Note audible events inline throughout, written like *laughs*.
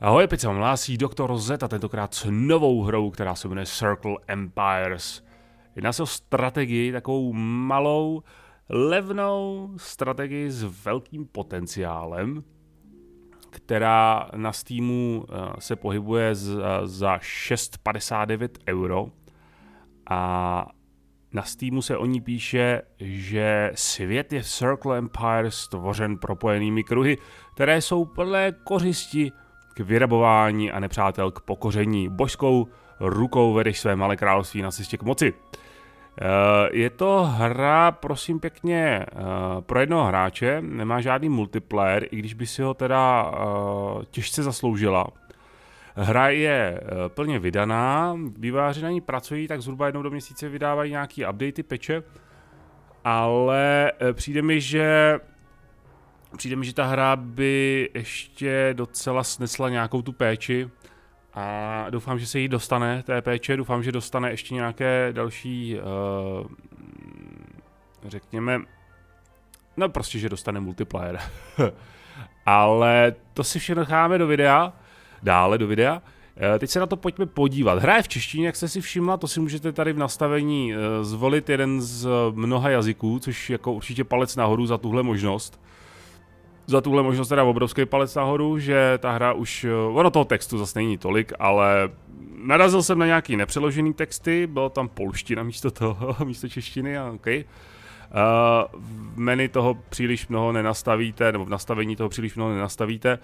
Ahoj, se vám hlásí Dr. Z a tentokrát s novou hrou, která se jmenuje Circle Empires. Jedná se o strategii, takovou malou, levnou strategii s velkým potenciálem, která na Steamu eh, se pohybuje za 6,59 euro a na Steamu se o ní píše, že svět je v Circle Empires stvořen propojenými kruhy, které jsou plné kořisti k vyrabování a nepřátel k pokoření. Božskou rukou vedeš své malé království na cestě k moci. Eh, je to hra, prosím pěkně, eh, pro jednoho hráče, nemá žádný multiplayer, i když by si ho teda eh, těžce zasloužila. Hra je plně vydaná, výváři na ní pracují, tak zhruba jednou do měsíce vydávají nějaký updaty, peče, ale přijde mi, že přijde mi, že ta hra by ještě docela snesla nějakou tu péči a doufám, že se jí dostane, té péče, doufám, že dostane ještě nějaké další, uh, řekněme, no prostě, že dostane multiplayer. *laughs* Ale to si všechno necháme do videa, dále do videa. Eh, teď se na to pojďme podívat. Hra je v češtině, jak jste si všimla, to si můžete tady v nastavení eh, zvolit jeden z mnoha jazyků, což jako určitě palec nahoru za tuhle možnost za tuhle možnost teda obrovský palec nahoru, že ta hra už, eh, ono toho textu zase není tolik, ale narazil jsem na nějaký nepřeložený texty, bylo tam polština místo toho, *laughs* místo češtiny a OK. Uh, menu toho příliš mnoho nenastavíte, nebo v nastavení toho příliš mnoho nenastavíte.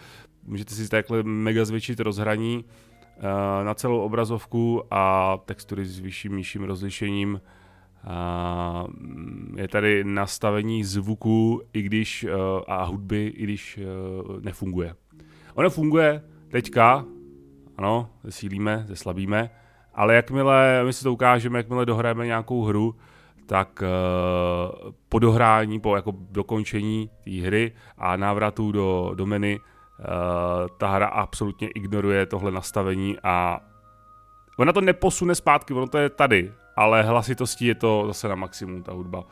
Můžete si takhle mega zvětšit rozhraní uh, na celou obrazovku a textury s vyšším, nižším rozlišením a mm, je tady nastavení zvuku, i když, eh, a hudby, i když eh, nefunguje. Ono funguje teďka, ano, zesílíme, zeslabíme, ale jakmile my si to ukážeme, jakmile dohrajeme nějakou hru, tak uh, po dohrání, po jako dokončení té hry a návratu do, do menu, ta hra absolutně ignoruje tohle nastavení a ona to neposune zpátky, ono to je tady, ale hlasitostí je to zase na maximum ta hudba.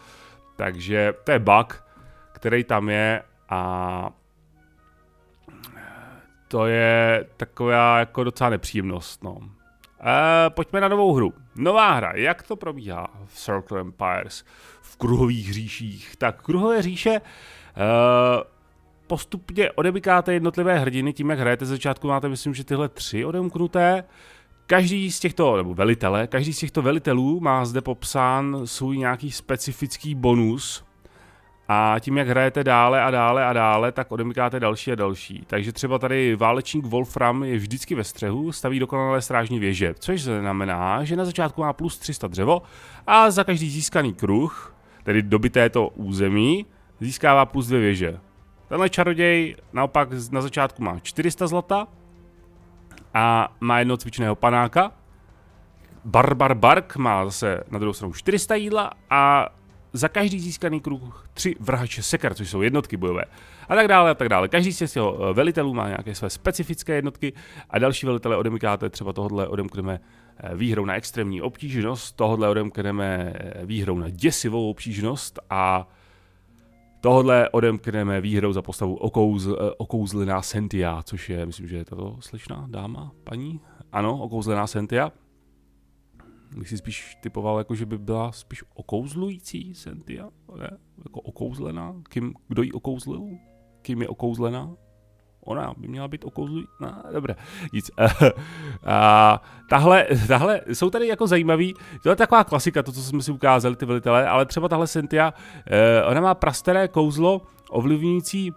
Takže to je bug, který tam je a to je taková jako docela nepříjemnost, no. E, pojďme na novou hru. Nová hra, jak to probíhá v Circle Empires, v kruhových říších? Tak kruhové říše e, postupně odemykáte jednotlivé hrdiny tím, jak hrajete. Z začátku máte, myslím, že tyhle tři odemknuté. Každý z těchto, nebo velitele, každý z těchto velitelů má zde popsán svůj nějaký specifický bonus a tím, jak hrajete dále a dále a dále, tak odemykáte další a další. Takže třeba tady válečník Wolfram je vždycky ve střehu, staví dokonalé strážní věže, což znamená, že na začátku má plus 300 dřevo a za každý získaný kruh, tedy dobité to území, získává plus dvě věže. Tenhle čaroděj naopak na začátku má 400 zlata, a má jednoho cvičného panáka. Barbar Bark má zase na druhou stranu 400 jídla a za každý získaný kruh tři vrhače seker, což jsou jednotky bojové. A tak dále, a tak dále. Každý z těch eh, velitelů má nějaké své specifické jednotky a další velitele odemykáte, třeba tohle odemkneme eh, výhrou na extrémní obtížnost, tohle odemkneme eh, výhrou na děsivou obtížnost a Tohle odemkneme výhrou za postavu okouzl, eh, okouzlená Sentia, což je, myslím, že je tato slyšná dáma, paní? Ano, okouzlená Sentia. Bych si spíš typoval, jako že by byla spíš okouzlující Sentia, ne? Jako okouzlená. Kým, kdo ji okouzlil? Kým je okouzlená? Ona by měla být okouzlující. No, dobré, nic. *laughs* a, tahle, tahle, jsou tady jako zajímavý, to je taková klasika, to, co jsme si ukázali, ty velitelé, ale třeba tahle Sentia, eh, ona má prastaré kouzlo ovlivňující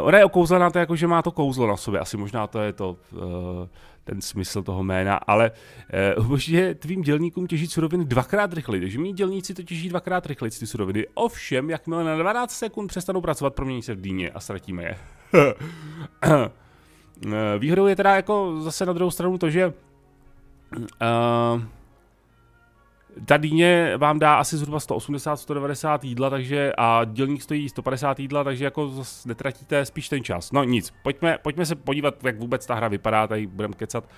Ona je okouzlená to jako, že má to kouzlo na sobě, asi možná to je to, uh, ten smysl toho jména, ale uh, umožňuje tvým dělníkům těžit suroviny dvakrát rychleji, takže mý dělníci to těží dvakrát rychleji ty suroviny. Ovšem, jakmile na 12 sekund přestanou pracovat, promění se v dýně a ztratíme je. *coughs* Výhodou je teda jako zase na druhou stranu to, že uh, ta dýně vám dá asi zhruba 180-190 jídla, takže a dělník stojí 150 jídla, takže jako zase netratíte spíš ten čas. No nic, pojďme, pojďme se podívat, jak vůbec ta hra vypadá, tady budeme kecat,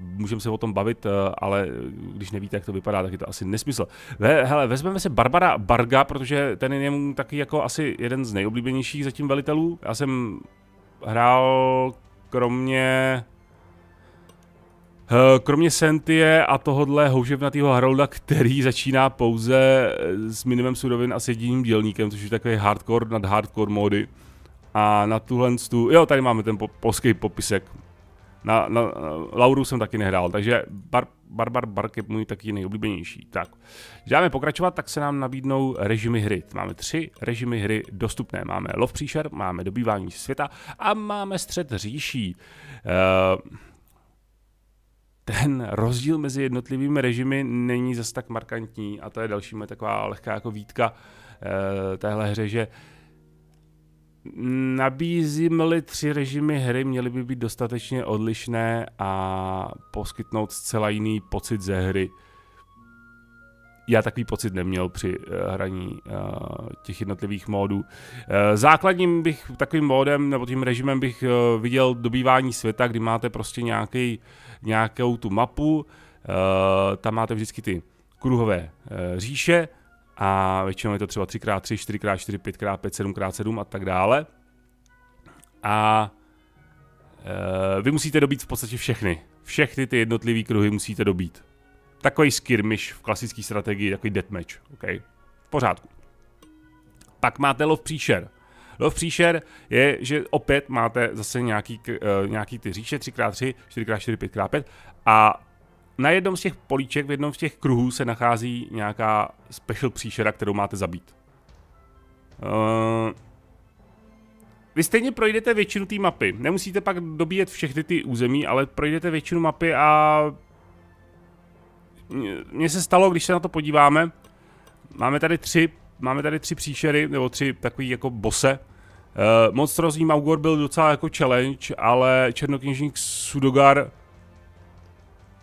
můžeme se o tom bavit, eh, ale když nevíte, jak to vypadá, tak je to asi nesmysl. Ve, hele, vezmeme se Barbara Barga, protože ten je taky jako asi jeden z nejoblíbenějších zatím velitelů. Já jsem hrál kromě kromě Sentie a tohohle houževnatého Harolda, který začíná pouze s minimem surovin a s jediným dělníkem, což je takový hardcore nad hardcore mody. A na tuhle tu, jo, tady máme ten po, polský popisek. Na, na, na Lauru jsem taky nehrál, takže Bar, Barbar Bark je můj taky nejoblíbenější. Tak, když dáme pokračovat, tak se nám nabídnou režimy hry. Máme tři režimy hry dostupné. Máme Love Příšer, máme Dobývání světa a máme Střed říší. Uh, ten rozdíl mezi jednotlivými režimy není zas tak markantní a to je další moje taková lehká jako výtka uh, téhle hře, že nabízím-li tři režimy hry, měly by být dostatečně odlišné a poskytnout zcela jiný pocit ze hry. Já takový pocit neměl při uh, hraní uh, těch jednotlivých módů. Uh, základním bych takovým módem nebo tím režimem bych viděl dobývání světa, kdy máte prostě nějaký, nějakou tu mapu, tam máte vždycky ty kruhové uh, říše, a většinou je to třeba 3x3, 4x4, 5x5, 7x7 a tak dále. A vy musíte dobít v podstatě všechny. Všechny ty jednotlivé kruhy musíte dobít. Takový skirmish v klasické strategii, takový deathmatch, OK? V pořádku. Pak máte lov příšer. Lov příšer je, že opět máte zase nějaký, uh, nějaký ty říše 3x3, 4x4, 5x5 a na jednom z těch políček, v jednom z těch kruhů se nachází nějaká special příšera, kterou máte zabít. Uh, vy stejně projdete většinu té mapy. Nemusíte pak dobíjet všechny ty území, ale projdete většinu mapy a... Mně se stalo, když se na to podíváme, máme tady tři, máme tady tři příšery, nebo tři takový jako bose. Uh, monstrozní Maugor byl docela jako challenge, ale černokněžník Sudogar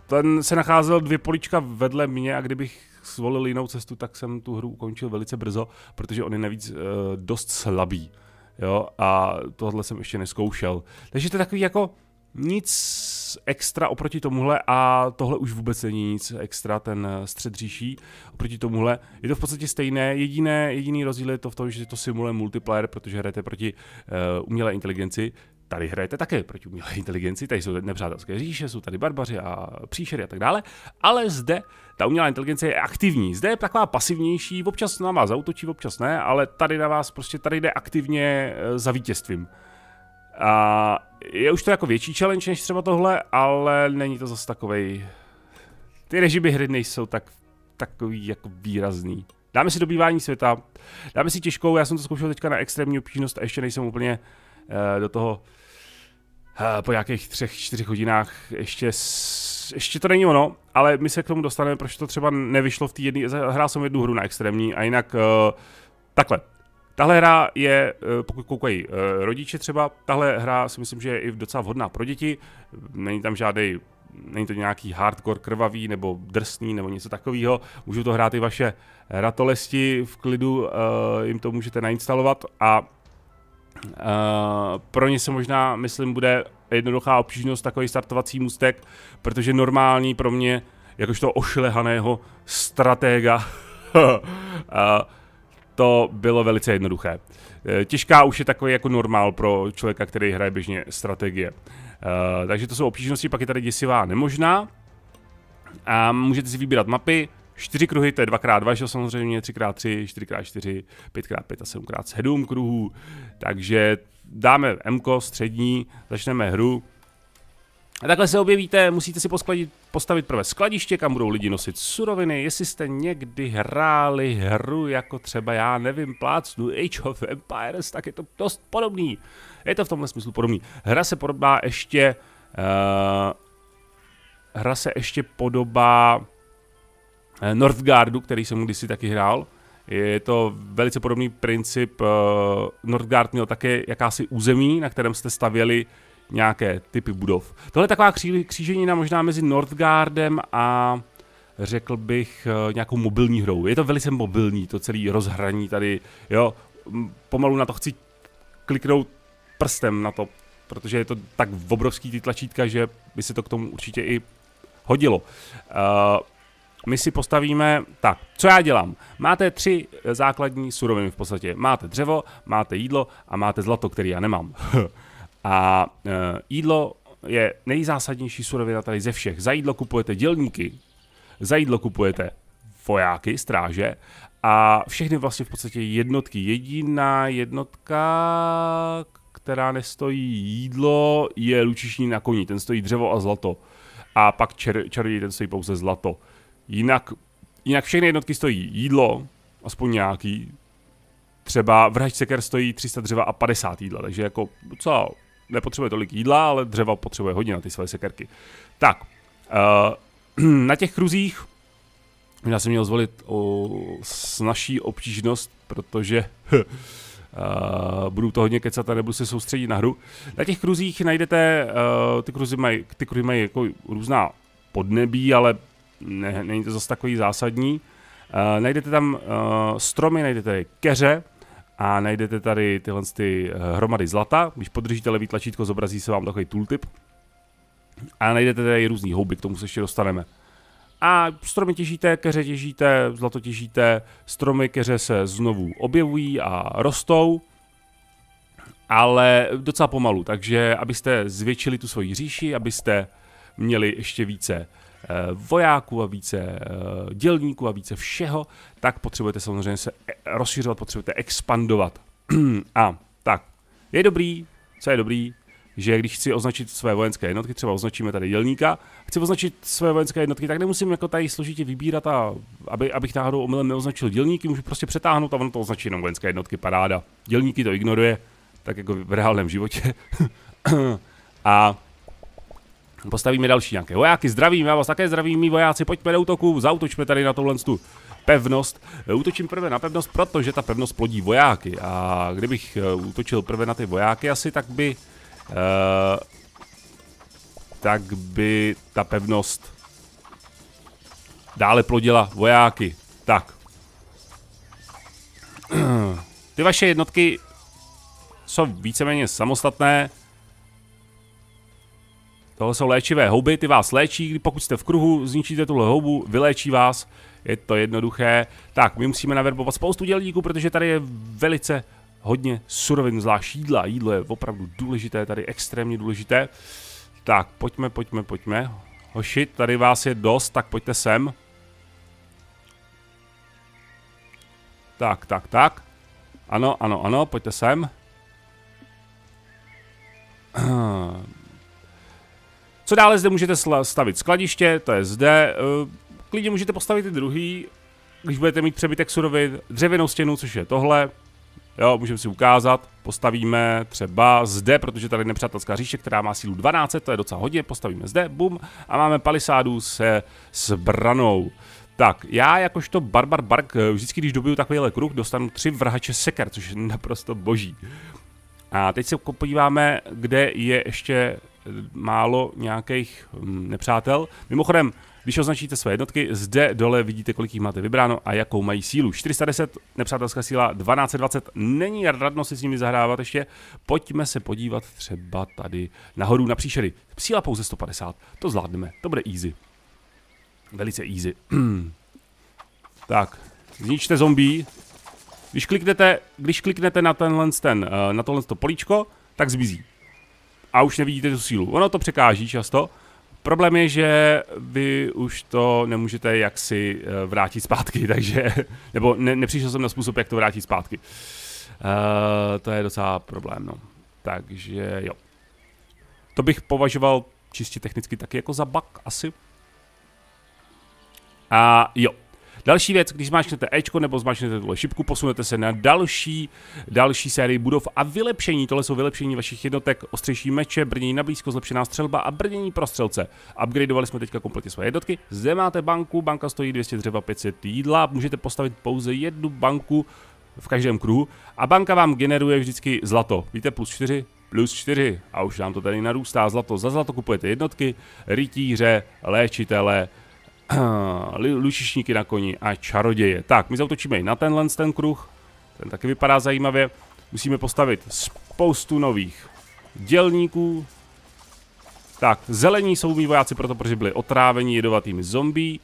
ten se nacházel dvě polička vedle mě a kdybych zvolil jinou cestu, tak jsem tu hru ukončil velice brzo, protože on je navíc uh, dost slabý. Jo, a tohle jsem ještě neskoušel. Takže to je takový jako nic extra oproti tomuhle a tohle už vůbec není nic extra, ten eh, střed říší oproti tomuhle. Je to v podstatě stejné, jediné, jediný rozdíl je to v tom, že to simuluje multiplayer, protože hrajete proti uh, umělé inteligenci, Tady hrajete také proti umělé *laughs* inteligenci, tady jsou nepřátelské říše, jsou tady barbaři a příšery a tak dále, ale zde ta umělá inteligence je aktivní. Zde je taková pasivnější, občas na vás zautočí, občas ne, ale tady na vás prostě tady jde aktivně eh, za vítězstvím. A je už to jako větší challenge než třeba tohle, ale není to zase takovej... Ty režimy hry nejsou tak, takový jako výrazný. Dáme si dobývání světa, dáme si těžkou, já jsem to zkoušel teďka na extrémní obtížnost a ještě nejsem úplně uh, do toho Eh, po nějakých třech, čtyřech hodinách ještě, ještě to není ono, ale my se k tomu dostaneme, proč to třeba nevyšlo v té jedné, hrál jsem jednu hru na extrémní a jinak uh, takhle. Tahle hra je, uh, pokud koukají uh, rodiče třeba, tahle hra si myslím, že je i docela vhodná pro děti, není tam žádný není to nějaký hardcore krvavý nebo drsný nebo něco takového. Můžou to hrát i vaše ratolesti v klidu, uh, jim to můžete nainstalovat a Uh, pro ně se možná, myslím, bude jednoduchá obtížnost takový startovací můstek, protože normální pro mě, jakožto ošlehaného stratega, uh, *laughs* to bylo velice jednoduché. Uh, těžká už je takový jako normál pro člověka, který hraje běžně strategie. Uh, takže to jsou obtížnosti, pak je tady děsivá nemožná. A můžete si vybírat mapy, čtyři kruhy, to je 2x2, že samozřejmě, 3x3, 4x4, 5x5 a 7x7 kruhů. Takže dáme M střední, začneme hru. A takhle se objevíte, musíte si poskladit, postavit prvé skladiště, kam budou lidi nosit suroviny. Jestli jste někdy hráli hru jako třeba, já nevím, plácnu Age of Empires, tak je to dost podobný. Je to v tomhle smyslu podobný. Hra se podobá ještě... Uh, hra se ještě podobá Eh, Northgardu, který jsem kdysi taky hrál. Je to velice podobný princip. Eh, Northgard měl také jakási území, na kterém jste stavěli nějaké typy budov. Tohle je taková kří, kříženina možná mezi Northgardem a řekl bych eh, nějakou mobilní hrou. Je to velice mobilní, to celé rozhraní tady, jo. Pomalu na to chci kliknout prstem na to, protože je to tak obrovský ty tlačítka, že by se to k tomu určitě i hodilo. Uh, my si postavíme, tak, co já dělám? Máte tři základní suroviny v podstatě. Máte dřevo, máte jídlo a máte zlato, který já nemám. *laughs* a e, jídlo je nejzásadnější surovina tady ze všech. Za jídlo kupujete dělníky, za jídlo kupujete vojáky, stráže a všechny vlastně v podstatě jednotky. Jediná jednotka, která nestojí jídlo, je lučišní na koni, ten stojí dřevo a zlato. A pak čer, čaroděj, ten stojí pouze zlato. Jinak, jinak všechny jednotky stojí jídlo, aspoň nějaký. Třeba vrhač seker stojí 300 dřeva a 50 jídla, takže jako docela nepotřebuje tolik jídla, ale dřeva potřebuje hodně na ty své sekerky. Tak, uh, *clears throat* na těch kruzích já jsem měl zvolit o snažší obtížnost, protože uh, *laughs* budu to hodně kecat a nebudu se soustředit na hru. Na těch kruzích najdete, uh, ty kruzy mají, ty kruzy mají jako různá podnebí, ale ne, není to zase takový zásadní. Uh, najdete tam uh, stromy, najdete keře a najdete tady tyhle ty hromady zlata. Když podržíte levý tlačítko, zobrazí se vám takový tooltip. A najdete tady různý houby, k tomu se ještě dostaneme. A stromy těžíte, keře těžíte, zlato těžíte, stromy, keře se znovu objevují a rostou, ale docela pomalu, takže abyste zvětšili tu svoji říši, abyste měli ještě více eh, vojáků a více eh, dělníků a více všeho, tak potřebujete samozřejmě se eh, rozšiřovat, potřebujete expandovat. *clears throat* a tak, je dobrý, co je dobrý, že když chci označit své vojenské jednotky, třeba označíme tady dělníka, chci označit své vojenské jednotky, tak nemusím jako tady složitě vybírat a aby, abych náhodou omylem neoznačil dělníky, můžu prostě přetáhnout a ono to označí jenom vojenské jednotky, paráda. Dělníky to ignoruje, tak jako v reálném životě. *clears throat* a postavíme další nějaké vojáky, zdravím, já vás také zdravím, mý vojáci, pojďme do útoku, zautočme tady na tohle tu pevnost. Útočím prvé na pevnost, protože ta pevnost plodí vojáky a kdybych eh, útočil prvé na ty vojáky asi, tak by Uh, tak by ta pevnost dále plodila vojáky. Tak. *clears throat* Ty vaše jednotky jsou víceméně samostatné. Tohle jsou léčivé houby, ty vás léčí, pokud jste v kruhu, zničíte tuhle houbu, vyléčí vás, je to jednoduché. Tak, my musíme naverbovat spoustu dělníků, protože tady je velice hodně surovin, zvlášť jídla. Jídlo je opravdu důležité, tady extrémně důležité. Tak, pojďme, pojďme, pojďme. Hoši, tady vás je dost, tak pojďte sem. Tak, tak, tak. Ano, ano, ano, pojďte sem. *clears throat* Co dále zde můžete stavit? Skladiště, to je zde. Eh, klidně můžete postavit i druhý, když budete mít přebytek surovin, dřevěnou stěnu, což je tohle. Jo, můžeme si ukázat, postavíme třeba zde, protože tady je nepřátelská říše, která má sílu 12, to je docela hodně, postavíme zde, bum, a máme palisádu se s branou. Tak, já jakožto Barbar Bark, vždycky když dobiju takovýhle kruh, dostanu tři vrhače seker, což je naprosto boží. A teď se podíváme, kde je ještě málo nějakých hm, nepřátel. Mimochodem, když označíte své jednotky, zde dole vidíte, kolik jich máte vybráno a jakou mají sílu. 410, nepřátelská síla, 1220, není radno si s nimi zahrávat ještě. Pojďme se podívat třeba tady nahoru na příšery. Síla pouze 150, to zvládneme, to bude easy. Velice easy. *clears throat* tak, zničte zombie. Když kliknete, když kliknete na tenhle ten, eh, na tohle políčko, tak zmizí. A už nevidíte tu sílu. Ono to překáží často, Problém je, že vy už to nemůžete jaksi eh, vrátit zpátky, *laughs* takže, nebo ne, nepřišel jsem na způsob, jak to vrátit zpátky. Uh, to je docela problém, no. Takže jo. To bych považoval čistě technicky taky jako za bug, asi. A jo, Další věc, když zmáčknete Ečko nebo zmáčknete tuhle šipku, posunete se na další, další sérii budov a vylepšení. Tohle jsou vylepšení vašich jednotek, ostřejší meče, brnění na blízko, zlepšená střelba a brnění prostřelce. Upgradeovali jsme teďka kompletně své jednotky. Zde máte banku, banka stojí 200 dřeva, 500 jídla, můžete postavit pouze jednu banku v každém kruhu a banka vám generuje vždycky zlato. Víte, plus 4, plus 4 a už nám to tady narůstá zlato. Za zlato kupujete jednotky, rytíře, léčitele, *clears throat* lučišníky na koni a čaroděje. Tak, my zautočíme i na tenhle ten kruh, ten taky vypadá zajímavě. Musíme postavit spoustu nových dělníků. Tak, zelení jsou mý vojáci proto, protože byli otráveni jedovatými zombie.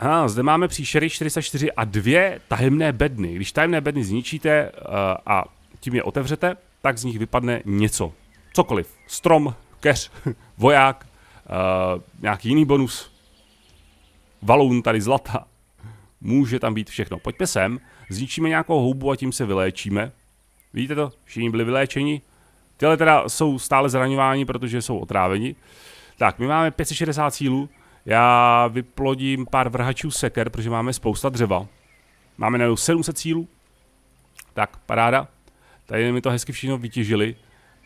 A zde máme příšery 404 a dvě tajemné bedny. Když tajemné bedny zničíte uh, a tím je otevřete, tak z nich vypadne něco cokoliv. Strom, keř, *laughs* voják, uh, nějaký jiný bonus, valoun tady zlata. Může tam být všechno. Pojďme sem, zničíme nějakou houbu a tím se vyléčíme. Vidíte to? Všichni byli vyléčeni. Tyhle teda jsou stále zraňováni, protože jsou otráveni. Tak, my máme 560 cílů. Já vyplodím pár vrhačů seker, protože máme spousta dřeva. Máme na 700 cílů. Tak, paráda. Tady mi to hezky všechno vytěžili.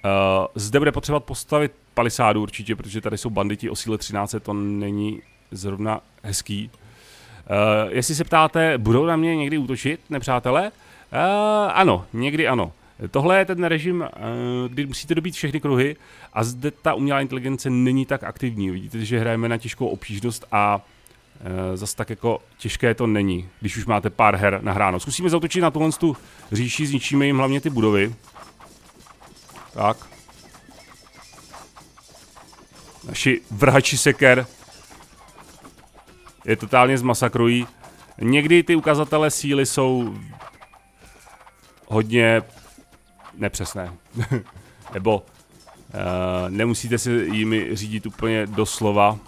Uh, zde bude potřeba postavit palisádu určitě, protože tady jsou banditi o síle 13, to není zrovna hezký. Uh, jestli se ptáte, budou na mě někdy útočit, nepřátelé? Uh, ano, někdy ano. Tohle je ten režim, uh, kdy musíte dobít všechny kruhy a zde ta umělá inteligence není tak aktivní. Vidíte, že hrajeme na těžkou obtížnost a uh, zas tak jako těžké to není, když už máte pár her nahráno. Zkusíme zautočit na tuhle tu říši, zničíme jim hlavně ty budovy. Tak. Naši vrhači seker je totálně zmasakrují. Někdy ty ukazatele síly jsou hodně nepřesné. *laughs* Nebo uh, nemusíte si jimi řídit úplně doslova.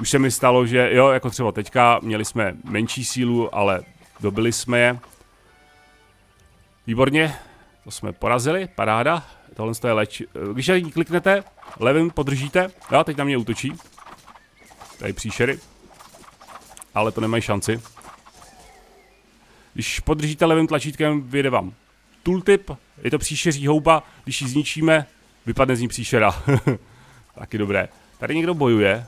Už se mi stalo, že jo, jako třeba teďka, měli jsme menší sílu, ale dobili jsme je. Výborně, to jsme porazili, paráda. Tohle je leč. Když kliknete, levým podržíte, jo, teď na mě útočí. Tady příšery. Ale to nemají šanci. Když podržíte levým tlačítkem, vyjde vám tooltip, je to příšeří houba, když ji zničíme, vypadne z ní příšera. *laughs* Taky dobré. Tady někdo bojuje.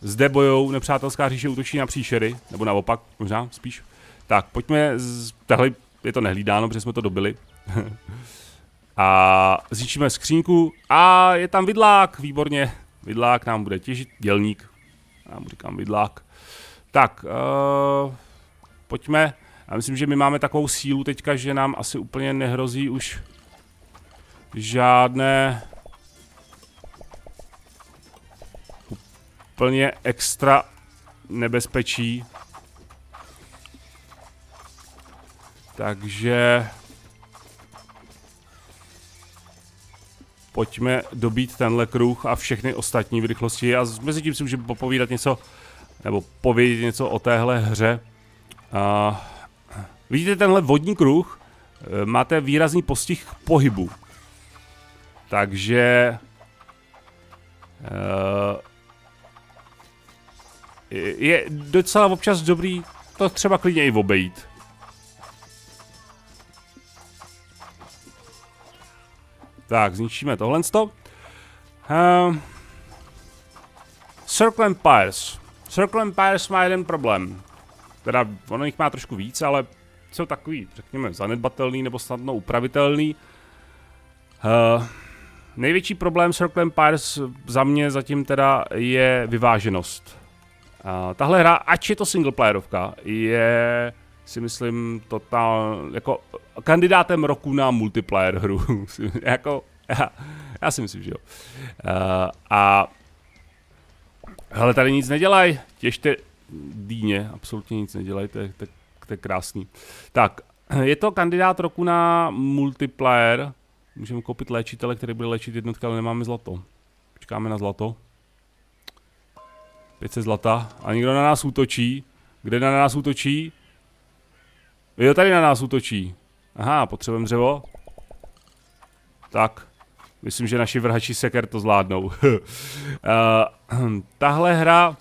Zde bojou nepřátelská říše útočí na příšery, nebo naopak, možná spíš. Tak, pojďme, z... tahle je to nehlídáno, protože jsme to dobili. *laughs* a zničíme skřínku a je tam vidlák, výborně. Vidlák nám bude těžit, dělník. Já mu říkám vidlák. Tak, uh, pojďme. Já myslím, že my máme takovou sílu teďka, že nám asi úplně nehrozí už žádné úplně extra nebezpečí. Takže pojďme dobít tenhle kruh a všechny ostatní v rychlosti a mezi tím si můžeme popovídat něco, nebo povědět něco o téhle hře. Uh, vidíte tenhle vodní kruh? Uh, máte výrazný postih pohybu. Takže... Uh, je docela občas dobrý to třeba klidně i obejít. Tak, zničíme tohle. Uh, Circle Empires. Circle Empires má jeden problém. Teda, ono jich má trošku víc, ale jsou takový, řekněme, zanedbatelný nebo snadno upravitelný. Uh, největší problém Circle Empires za mě zatím teda je vyváženost. Uh, tahle hra, ač je to singleplayerovka, je si myslím totál, jako kandidátem roku na multiplayer hru. *laughs* jako, já, já si myslím, že jo. Uh, a hele, tady nic nedělaj, těžte dýně, absolutně nic nedělaj, to je, to, to je krásný. Tak, *clears throat* je to kandidát roku na multiplayer, můžeme koupit léčitele, který bude léčit jednotky, ale nemáme zlato. Počkáme na zlato. 500 zlata a někdo na nás útočí. Kde na nás útočí? Jo, tady na nás útočí. Aha, potřebujeme dřevo. Tak. Myslím, že naši vrhači seker to zvládnou. uh, *laughs* tahle hra uh,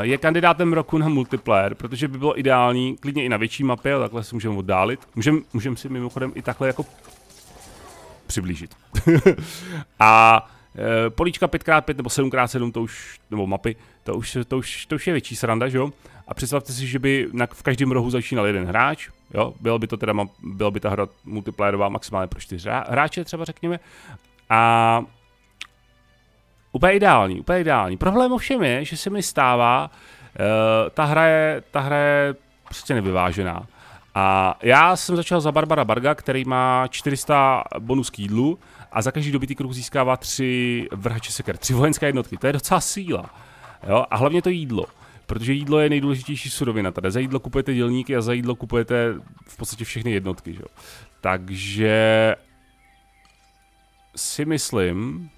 je kandidátem roku na multiplayer, protože by bylo ideální, klidně i na větší mapě, takhle se můžeme oddálit. Můžeme můžem si mimochodem i takhle jako přiblížit. *laughs* a políčka 5x5 nebo 7x7, to už, nebo mapy, to už, to už, to už je větší sranda, že jo? A představte si, že by na, v každém rohu začínal jeden hráč, jo, bylo by to teda, byla by ta hra multiplayerová maximálně pro čtyři hráče třeba řekněme. A úplně ideální, úplně ideální. Problém ovšem je, že se mi stává, uh, ta hra je, ta hra je prostě nevyvážená. A já jsem začal za Barbara Barga, který má 400 bonus k jídlu a za každý dobitý kruh získává tři vrhače seker, tři vojenské jednotky. To je docela síla. Jo? A hlavně to jídlo. Protože jídlo je nejdůležitější surovina. Tady za jídlo kupujete dělníky a za jídlo kupujete v podstatě všechny jednotky. Že? Takže si myslím,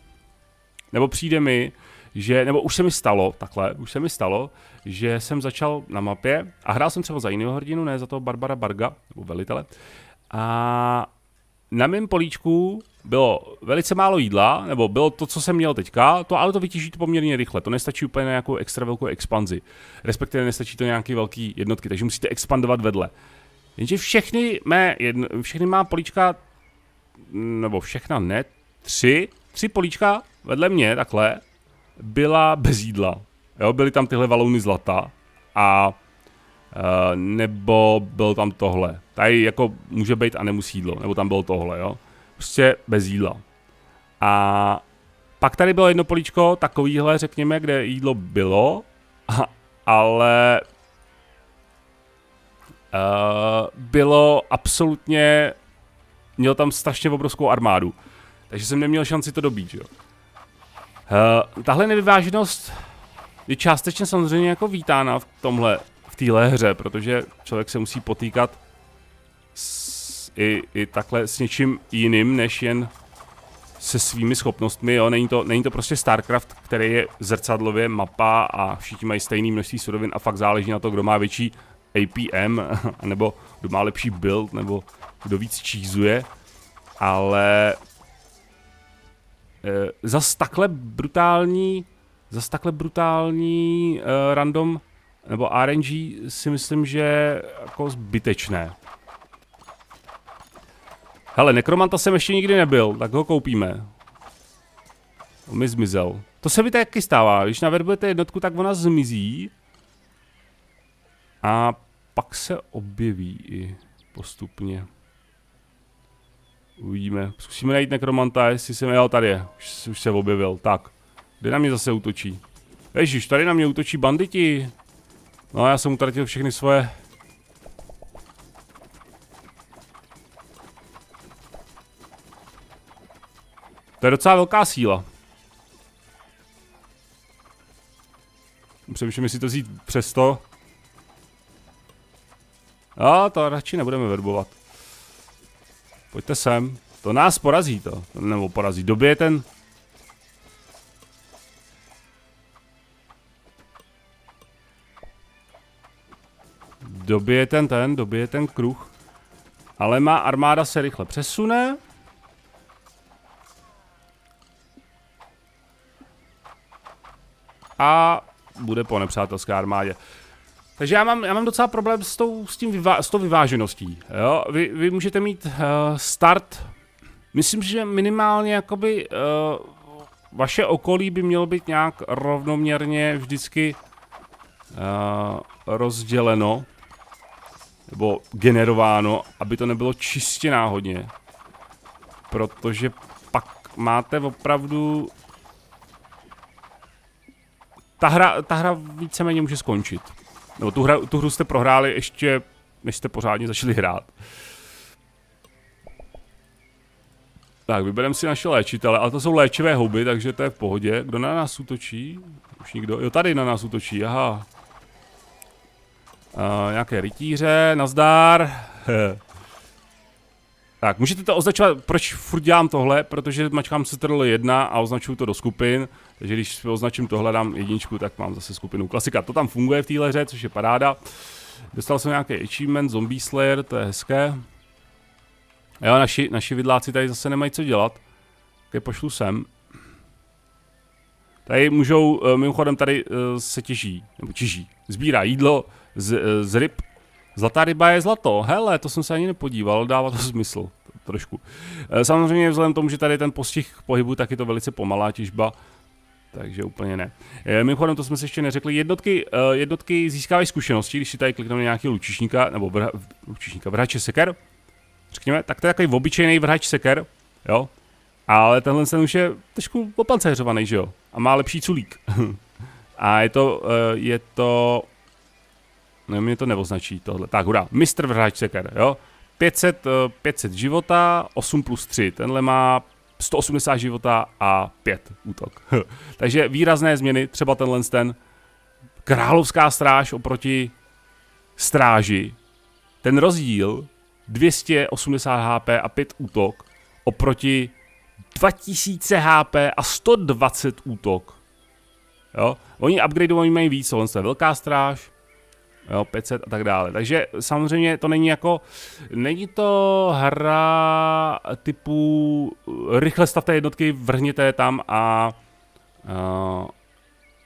nebo přijde mi, že, nebo už se mi stalo, takhle, už se mi stalo, že jsem začal na mapě a hrál jsem třeba za jiného hrdinu, ne za toho Barbara Barga, nebo velitele. A na mém políčku bylo velice málo jídla, nebo bylo to, co jsem měl teďka, to ale to vytěžíte poměrně rychle, to nestačí úplně na nějakou extra velkou expanzi, respektive nestačí to nějaké velké jednotky, takže musíte expandovat vedle. Jenže všechny mé, jedno, všechny má políčka, nebo všechna ne, tři, tři políčka vedle mě, takhle, byla bez jídla. Jo, byly tam tyhle valouny zlata a uh, nebo byl tam tohle. Tady jako může být a nemusí jídlo, nebo tam bylo tohle, jo. Prostě bez jídla. A pak tady bylo jedno políčko, takovýhle, řekněme, kde jídlo bylo, *laughs* ale uh, bylo absolutně, měl tam strašně obrovskou armádu. Takže jsem neměl šanci to dobít, jo. Uh, tahle nevyváženost je částečně samozřejmě jako vítána v tomhle, v téhle hře, protože člověk se musí potýkat s, i, i takhle s něčím jiným, než jen se svými schopnostmi, jo, není to, není to prostě StarCraft, který je zrcadlově mapa a všichni mají stejný množství surovin a fakt záleží na to, kdo má větší APM, *laughs* nebo kdo má lepší build, nebo kdo víc čízuje, ale e, zas takhle brutální, zas takhle brutální e, random nebo RNG si myslím, že jako zbytečné. Hele, nekromanta jsem ještě nikdy nebyl, tak ho koupíme. On mi zmizel. To se mi taky stává, když naverbujete jednotku, tak ona zmizí. A pak se objeví i postupně. Uvidíme. Zkusíme najít nekromanta, jestli jsem... Jo, tady je. Už, už se objevil. Tak. Kde na mě zase útočí? Ježiš, tady na mě útočí banditi. No já jsem utratil všechny svoje... To je docela velká síla. Přemýšlím, jestli to vzít přesto. A to radši nebudeme verbovat. Pojďte sem. To nás porazí to. Nebo porazí. Době ten... Době ten ten, době ten kruh. Ale má armáda se rychle přesune. A bude po nepřátelské armádě. Takže já mám, já mám docela problém s tou, s tím vyvá, s tou vyvážeností. Jo? Vy, vy můžete mít uh, start, myslím, že minimálně jakoby uh, vaše okolí by mělo být nějak rovnoměrně vždycky uh, rozděleno nebo generováno, aby to nebylo čistě náhodně. Protože pak máte opravdu... Ta hra, ta hra víceméně může skončit. Nebo tu, hra, tu hru jste prohráli ještě, než jste pořádně začali hrát. Tak, vybereme si naše léčitele, ale to jsou léčivé houby, takže to je v pohodě. Kdo na nás útočí? Už nikdo. Jo, tady na nás útočí, aha. Uh, nějaké rytíře, nazdár. *laughs* tak, můžete to označovat, proč furt dělám tohle, protože mačkám Ctrl 1 a označuju to do skupin, takže když označím tohle, dám jedničku, tak mám zase skupinu klasika. To tam funguje v téhle hře, což je paráda. Dostal jsem nějaký achievement, Zombie Slayer, to je hezké. Jo, naši, naši vidláci tady zase nemají co dělat. Tak je pošlu sem. Tady můžou, eh, mimochodem tady eh, se těží, nebo těží, sbírá jídlo, z, eh, z ryb. Zlatá ryba je zlato. Hele, to jsem se ani nepodíval, dává to smysl. Trošku. Samozřejmě vzhledem tomu, že tady ten postih pohybu, tak je to velice pomalá těžba. Takže úplně ne. Eh, mimochodem, to jsme si ještě neřekli. Jednotky, jednotky získávají zkušenosti, když si tady klikneme nějaký lučišníka, nebo vrha, lučišníka, vrhače seker, řekněme, tak to je takový obyčejný vrhač seker, jo. Ale tenhle ten už je trošku opancéřovaný, že jo. A má lepší culík. *laughs* a je to, je to No, mě to neoznačí tohle. Tak, hurá. Mr. Vrhač Seker, jo. 500, 500 eh, života, 8 plus 3. Tenhle má 180 života a 5 útok. *laughs* Takže výrazné změny, třeba tenhle ten. Královská stráž oproti stráži. Ten rozdíl 280 HP a 5 útok oproti 2000 HP a 120 útok. Jo? Oni upgradeovaní mají víc, on je velká stráž, jo, 500 a tak dále. Takže samozřejmě to není jako, není to hra typu rychle stavte jednotky, vrhněte tam a uh,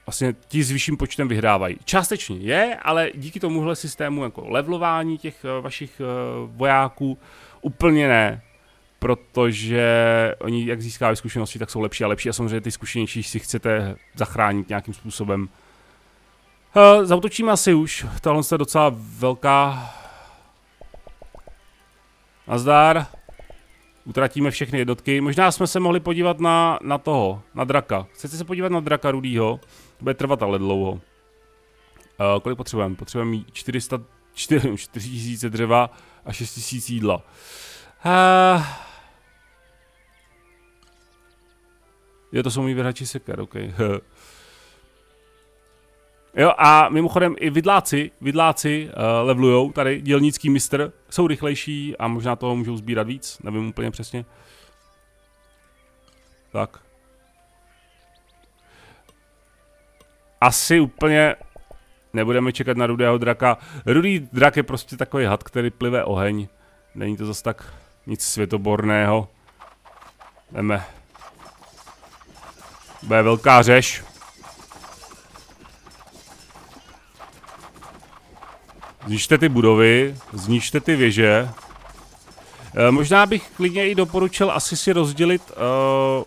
vlastně ti s vyšším počtem vyhrávají. Částečně je, ale díky tomuhle systému jako levelování těch uh, vašich uh, vojáků úplně ne protože oni jak získávají zkušenosti, tak jsou lepší a lepší a samozřejmě ty zkušenější si chcete zachránit nějakým způsobem. Uh, zautočíme asi už, tohle je docela velká... Nazdar. Utratíme všechny jednotky. Možná jsme se mohli podívat na, na toho, na draka. Chcete se podívat na draka rudýho? To bude trvat ale dlouho. Uh, kolik potřebujeme? Potřebujeme 400, 4, 4000 dřeva a 6000 jídla. Uh, Jo, to jsou mý vyhrači seker, ok. *laughs* jo, a mimochodem i vidláci, vidláci uh, levelujou, tady dělnický mistr, jsou rychlejší a možná toho můžou sbírat víc, nevím úplně přesně. Tak. Asi úplně nebudeme čekat na rudého draka. Rudý drak je prostě takový had, který plive oheň. Není to zase tak nic světoborného. Jdeme bude velká řeš. Zničte ty budovy, zničte ty věže. E, možná bych klidně i doporučil asi si rozdělit uh,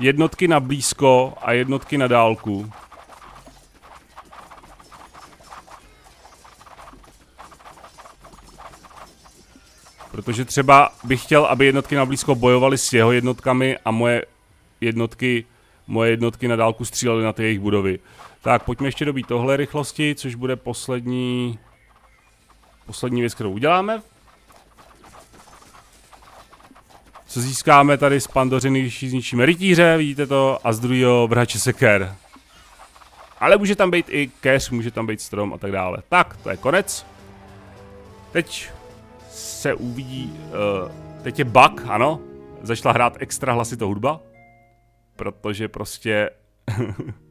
jednotky na blízko a jednotky na dálku. Protože třeba bych chtěl, aby jednotky na blízko bojovaly s jeho jednotkami a moje jednotky, moje jednotky na dálku střílely na ty jejich budovy. Tak, pojďme ještě dobít tohle rychlosti, což bude poslední, poslední věc, kterou uděláme. Co získáme tady z Pandořiny, když zničíme rytíře, vidíte to, a z druhého vrhače seker. Ale může tam být i keř, může tam být strom a tak dále. Tak, to je konec. Teď se uvidí, uh, teď je bug, ano, začala hrát extra hlasitá hudba protože prostě *laughs*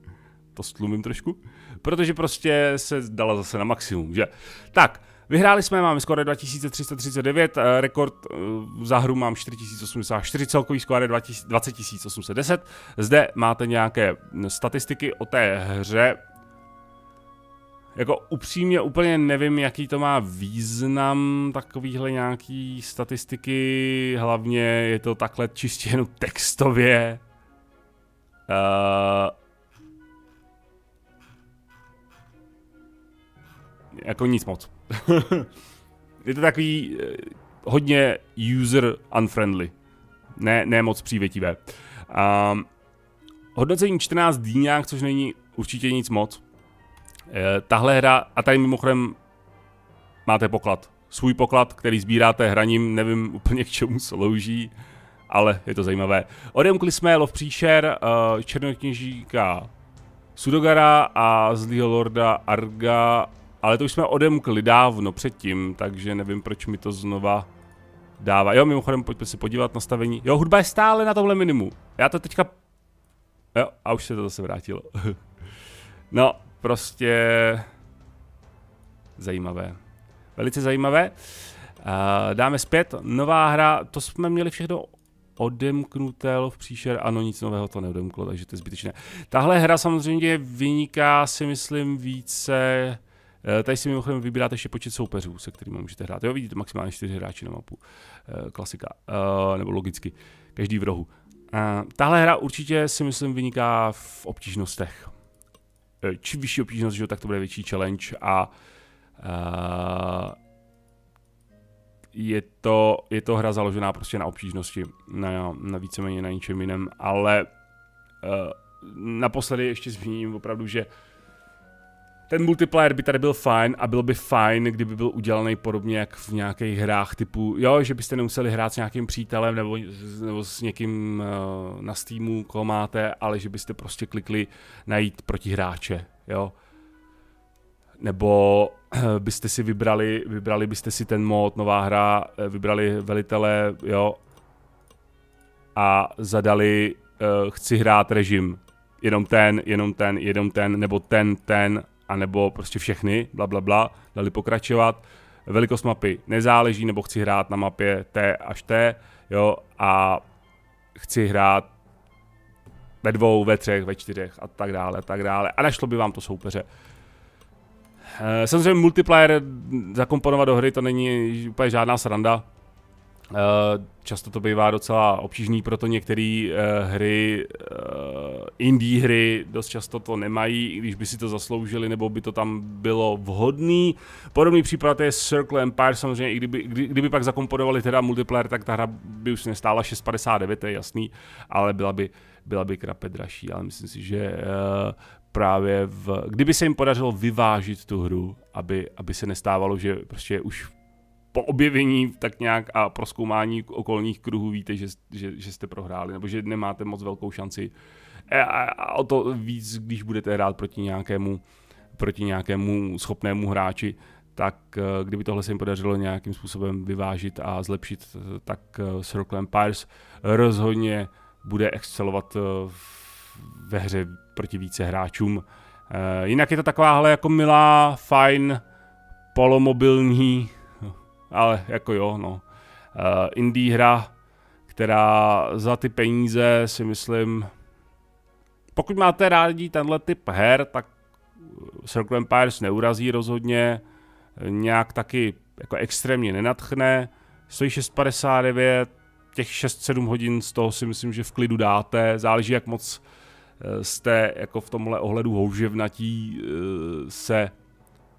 to stlumím trošku, protože prostě se dala zase na maximum, že? Tak, vyhráli jsme, máme skóre 2339, eh, rekord eh, za hru mám 4084, celkový skóre 20810. Zde máte nějaké statistiky o té hře, jako upřímně úplně nevím, jaký to má význam, takovýhle nějaký statistiky, hlavně je to takhle čistě jenom textově, Uh, jako nic moc. *laughs* je to takový uh, hodně user unfriendly. Ne, ne moc přívětivé. Um, hodnocení 14 dýňák, což není určitě nic moc. Uh, tahle hra, a tady mimochodem máte poklad. Svůj poklad, který sbíráte hraním, nevím úplně k čemu slouží ale je to zajímavé. Odemkli jsme Lov Příšer, uh, Černokněžíka Sudogara a zlýho lorda Arga, ale to už jsme odemkli dávno předtím, takže nevím, proč mi to znova dává. Jo, mimochodem, pojďme se podívat na stavení. Jo, hudba je stále na tomhle minimu. Já to teďka... Jo, a už se to zase vrátilo. *laughs* no, prostě... Zajímavé. Velice zajímavé. Uh, dáme zpět. Nová hra, to jsme měli všechno odemknuté v příšer, ano, nic nového to neodemklo, takže to je zbytečné. Tahle hra samozřejmě vyniká si myslím více, tady si mimochodem vybíráte ještě počet soupeřů, se kterými můžete hrát. Jo, vidíte maximálně čtyři hráči na mapu, eh, klasika, eh, nebo logicky, každý v rohu. Tahle hra určitě si myslím vyniká v obtížnostech. Čím vyšší obtížnost, tak to bude větší challenge a je to, je to hra založená prostě na obtížnosti, na, na víceméně na ničem jiném, ale uh, naposledy ještě zmíním opravdu, že ten multiplayer by tady byl fajn a byl by fajn, kdyby byl udělaný podobně jak v nějakých hrách typu, jo, že byste nemuseli hrát s nějakým přítelem nebo, nebo s někým uh, na Steamu, koho máte, ale že byste prostě klikli najít protihráče, jo. Nebo *clears throat* byste si vybrali, vybrali byste si ten mod, nová hra, eh, vybrali velitele, jo. a zadali uh, chci hrát režim jenom ten, jenom ten, jenom ten, nebo ten, ten, anebo prostě všechny, bla, bla, bla, dali pokračovat. Velikost mapy nezáleží, nebo chci hrát na mapě T až T, jo, a chci hrát ve dvou, ve třech, ve čtyřech a tak dále, a tak dále. A nešlo by vám to soupeře. Eh, samozřejmě multiplayer zakomponovat do hry to není úplně žádná sranda. Eh, často to bývá docela obtížný, proto některé eh, hry, indie hry dost často to nemají, i když by si to zasloužili, nebo by to tam bylo vhodný. Podobný případ je Circle Empire, samozřejmě, i kdyby, kdy, kdyby pak zakomponovali teda multiplayer, tak ta hra by už nestála 6,59, to je jasný, ale byla by, byla by krape dražší, ale myslím si, že právě v, kdyby se jim podařilo vyvážit tu hru, aby, aby se nestávalo, že prostě už po objevení tak nějak a proskoumání okolních kruhů víte, že, že, že jste prohráli, nebo že nemáte moc velkou šanci. A, a o to víc, když budete hrát proti nějakému, proti nějakému schopnému hráči, tak eh, kdyby tohle se jim podařilo nějakým způsobem vyvážit a zlepšit, tak eh, Circle Empires rozhodně bude excelovat ve hře proti více hráčům. E, jinak je to takováhle jako milá, fajn, polomobilní, ale jako jo, no. E, indie hra, která za ty peníze si myslím, pokud máte rádi tenhle typ her, tak Circle Empires neurazí rozhodně, nějak taky jako extrémně nenatchne, stojí 6,59, těch 6-7 hodin z toho si myslím, že v klidu dáte, záleží jak moc Eh, jste jako v tomhle ohledu houževnatí eh, se,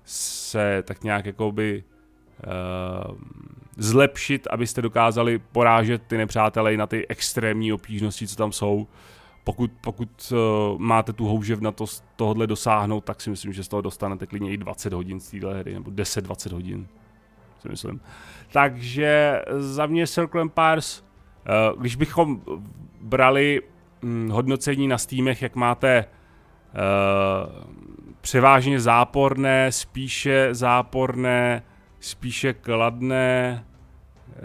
se tak nějak jakoby uh, zlepšit, abyste dokázali porážet ty nepřátelé na ty extrémní obtížnosti, co tam jsou. Pokud, pokud uh, máte tu houževnatost tohle dosáhnout, tak si myslím, že z toho dostanete klidně i 20 hodin z téhle hry, nebo 10-20 hodin, si myslím. Takže za mě Circle Empires, uh, když bychom brali hm, hodnocení na Steamech, jak máte uh, převážně záporné, spíše záporné, spíše kladné, uh,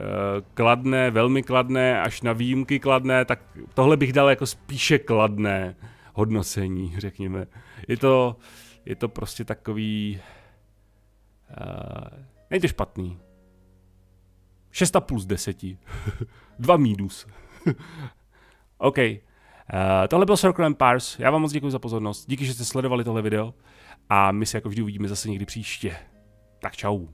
kladné, velmi kladné, až na výjimky kladné, tak tohle bych dal jako spíše kladné hodnocení, *laughs* řekněme. Je to, je to prostě takový... Uh, nejde špatný. 6,5 z 10. 2 mínus. *laughs* OK. Uh, tohle byl Circle Empires, já vám moc děkuji za pozornost, díky, že jste sledovali tohle video a my se jako vždy uvidíme zase někdy příště. Tak čau.